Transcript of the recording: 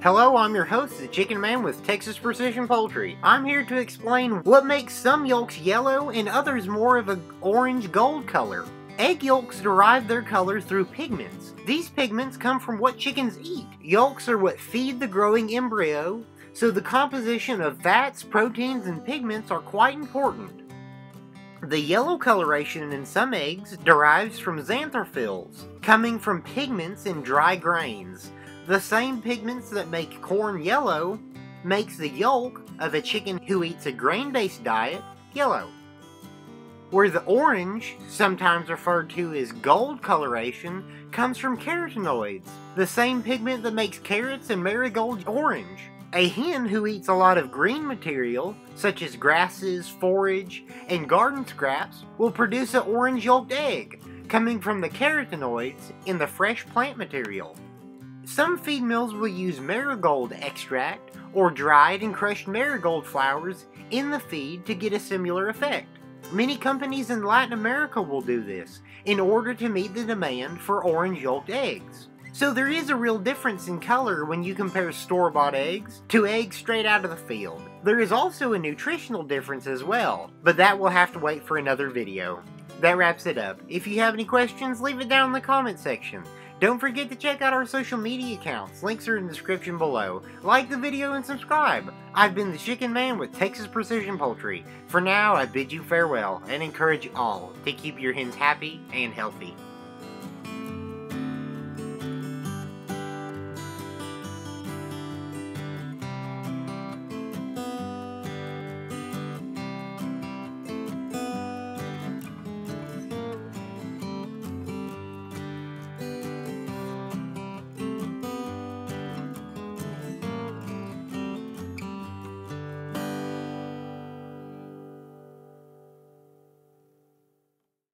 Hello, I'm your host, the Chicken Man with Texas Precision Poultry. I'm here to explain what makes some yolks yellow and others more of an orange gold color. Egg yolks derive their color through pigments. These pigments come from what chickens eat. Yolks are what feed the growing embryo, so the composition of fats, proteins, and pigments are quite important. The yellow coloration in some eggs derives from xanthophylls, coming from pigments in dry grains. The same pigments that make corn yellow makes the yolk of a chicken who eats a grain-based diet yellow. Where the orange, sometimes referred to as gold coloration, comes from carotenoids, the same pigment that makes carrots and marigold orange. A hen who eats a lot of green material, such as grasses, forage, and garden scraps, will produce an orange yolked egg, coming from the carotenoids in the fresh plant material. Some feed mills will use marigold extract or dried and crushed marigold flowers in the feed to get a similar effect. Many companies in Latin America will do this in order to meet the demand for orange yolked eggs. So there is a real difference in color when you compare store-bought eggs to eggs straight out of the field. There is also a nutritional difference as well, but that will have to wait for another video. That wraps it up. If you have any questions, leave it down in the comment section. Don't forget to check out our social media accounts. Links are in the description below. Like the video and subscribe. I've been the Chicken Man with Texas Precision Poultry. For now, I bid you farewell and encourage all to keep your hens happy and healthy.